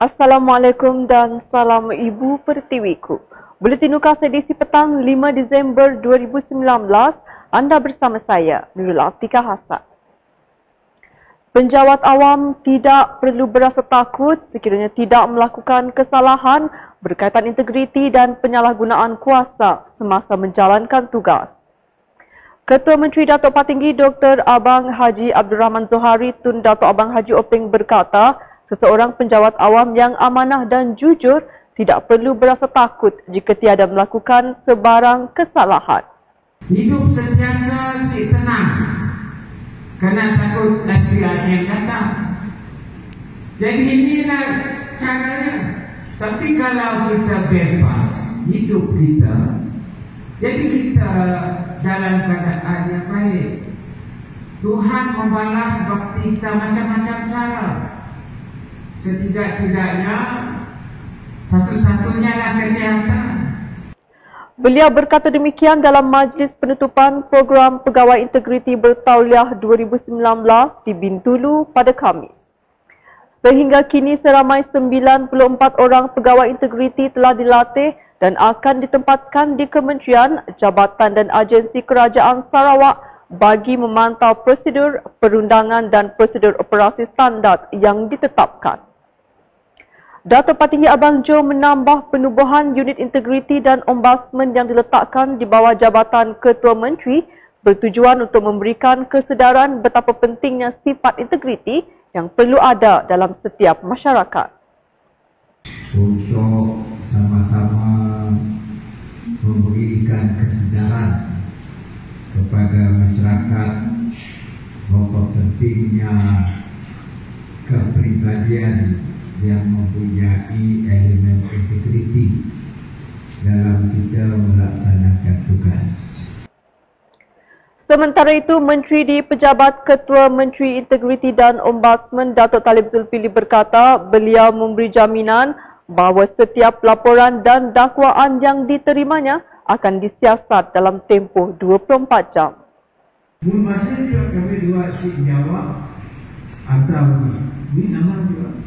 Assalamualaikum dan salam Ibu Pertiwiku. Buletin Ukas edisi petang 5 Disember 2019, anda bersama saya, Nurul Atika Hasan. Penjawat awam tidak perlu berasa takut sekiranya tidak melakukan kesalahan berkaitan integriti dan penyalahgunaan kuasa semasa menjalankan tugas. Ketua Menteri Datuk Patinggi Dr. Abang Haji Abdul Rahman Zohari Tun Datuk Abang Haji Openg berkata, seseorang penjawat awam yang amanah dan jujur tidak perlu berasa takut jika tiada melakukan sebarang kesalahan. Hidup sentiasa si tenang kerana takut SPR yang datang. Jadi inilah caranya. Tapi kalau kita bebas hidup kita, jadi kita dalam keadaan yang baik. Tuhan membalas bakti kita macam-macam cara setidak-tidaknya satu-satunya lah kesihatan. Beliau berkata demikian dalam majlis penutupan program Pegawai Integriti Bertauliah 2019 di Bintulu pada Khamis. Sehingga kini seramai 94 orang pegawai integriti telah dilatih dan akan ditempatkan di kementerian, jabatan dan agensi kerajaan Sarawak bagi memantau prosedur perundangan dan prosedur operasi standard yang ditetapkan. Datuk Patinggi Abang Jo menambah penubuhan unit integriti dan ombudsman yang diletakkan di bawah Jabatan Ketua Menteri bertujuan untuk memberikan kesedaran betapa pentingnya sifat integriti yang perlu ada dalam setiap masyarakat. Untuk sama-sama memberikan kesedaran kepada masyarakat bahawa pentingnya kepribadian yang mempunyai elemen integriti dalam kita melaksanakan tugas. Sementara itu, Menteri di Pejabat Ketua Menteri Integriti dan Ombudsman Datuk Talib Zulfili berkata beliau memberi jaminan bahawa setiap laporan dan dakwaan yang diterimanya akan disiasat dalam tempoh 24 jam. Masa juga kami dua si jawab atau ini nama juga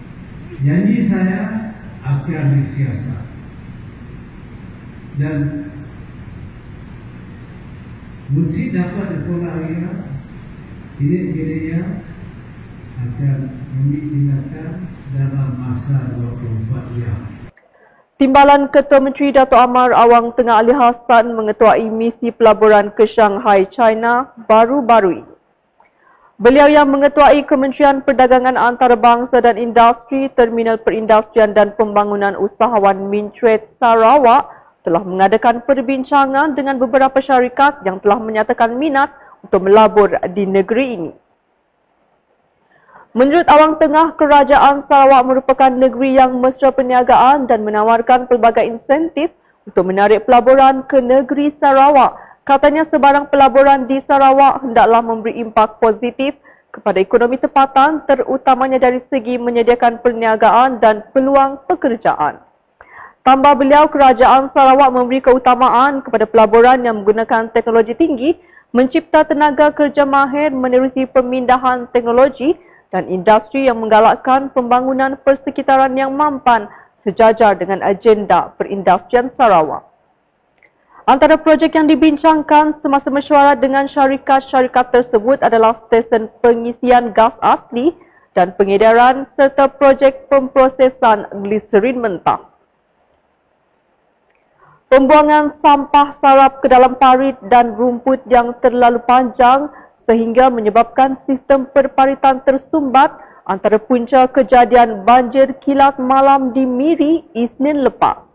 janji saya akan disiasat dan mesti dapat dipolari tidak gereja akan memiliki tindakan dalam masa 24 jam. Timbalan Ketua Menteri Dato' Amar Awang Tengah Ali Hassan mengetuai misi pelaburan ke Shanghai, China baru-baru ini. Beliau yang mengetuai Kementerian Perdagangan Antarabangsa dan Industri, Terminal Perindustrian dan Pembangunan Usahawan Mintrade Sarawak telah mengadakan perbincangan dengan beberapa syarikat yang telah menyatakan minat untuk melabur di negeri ini. Menurut Awang Tengah, Kerajaan Sarawak merupakan negeri yang mesra perniagaan dan menawarkan pelbagai insentif untuk menarik pelaburan ke negeri Sarawak Katanya sebarang pelaburan di Sarawak hendaklah memberi impak positif kepada ekonomi tempatan terutamanya dari segi menyediakan perniagaan dan peluang pekerjaan. Tambah beliau, kerajaan Sarawak memberi keutamaan kepada pelaburan yang menggunakan teknologi tinggi, mencipta tenaga kerja mahir menerusi pemindahan teknologi dan industri yang menggalakkan pembangunan persekitaran yang mampan sejajar dengan agenda perindustrian Sarawak. Antara projek yang dibincangkan semasa mesyuarat dengan syarikat-syarikat tersebut adalah stesen pengisian gas asli dan pengedaran serta projek pemprosesan gliserin mentah. Pembuangan sampah sarap ke dalam parit dan rumput yang terlalu panjang sehingga menyebabkan sistem perparitan tersumbat antara punca kejadian banjir kilat malam di Miri Isnin lepas.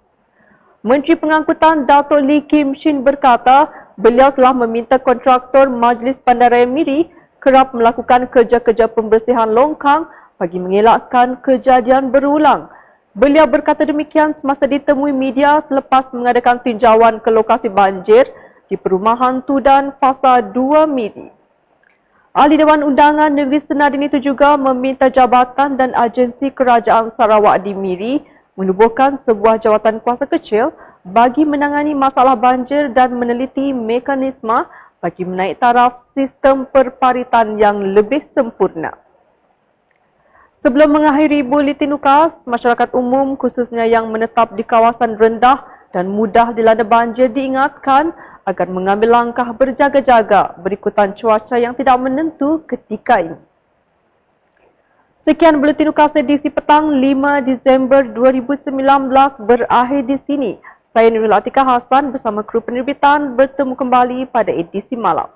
Menteri Pengangkutan Datuk Lee Kim Shin berkata, beliau telah meminta kontraktor Majlis Bandaraya Miri kerap melakukan kerja-kerja pembersihan longkang bagi mengelakkan kejadian berulang. Beliau berkata demikian semasa ditemui media selepas mengadakan tinjauan ke lokasi banjir di Perumahan Tudan Fasa 2 Miri. Ahli Dewan Undangan Negeri Senadin itu juga meminta jabatan dan agensi kerajaan Sarawak di Miri menubuhkan sebuah jawatan kuasa kecil bagi menangani masalah banjir dan meneliti mekanisme bagi menaik taraf sistem perparitan yang lebih sempurna. Sebelum mengakhiri buletin ukas, masyarakat umum khususnya yang menetap di kawasan rendah dan mudah dilanda banjir diingatkan agar mengambil langkah berjaga-jaga berikutan cuaca yang tidak menentu ketika ini. Sekian buletin ukas edisi petang 5 Disember 2019 berakhir di sini. Saya Nurul Atika Hassan bersama kru penerbitan bertemu kembali pada edisi malam.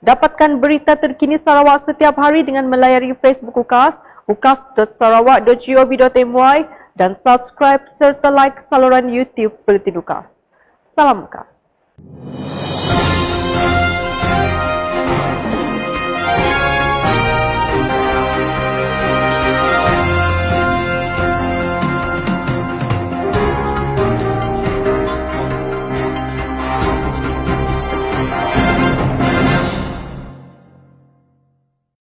Dapatkan berita terkini Sarawak setiap hari dengan melayari Facebook UKAS ukas.sarawak.gov.my dan subscribe serta like saluran YouTube Politik Ukas. Salam Ukas.